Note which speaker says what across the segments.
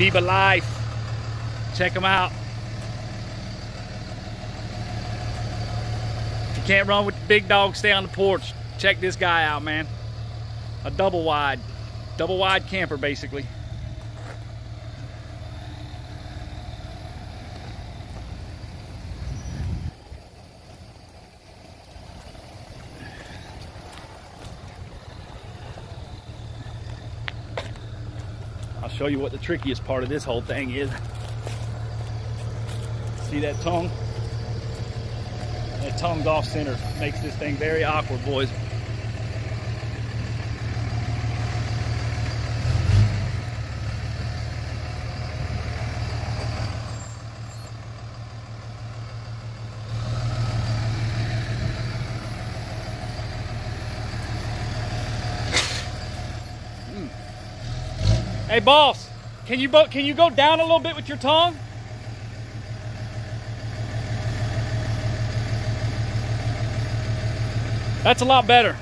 Speaker 1: Beba Life. Check them out. If you can't run with the big dog, stay on the porch. Check this guy out, man. A double wide, double wide camper, basically. Show you what the trickiest part of this whole thing is. See that tongue? That tongue off center makes this thing very awkward, boys. Hey, boss, can you can you go down a little bit with your tongue? That's a lot better.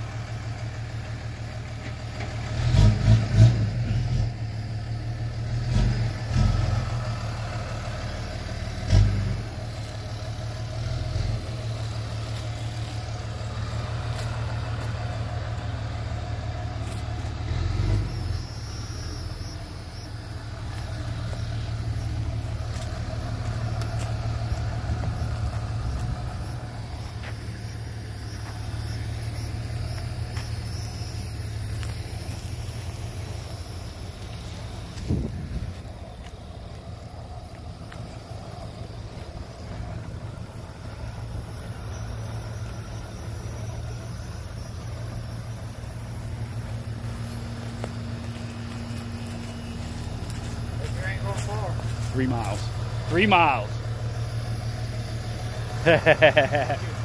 Speaker 1: Three miles. Three miles.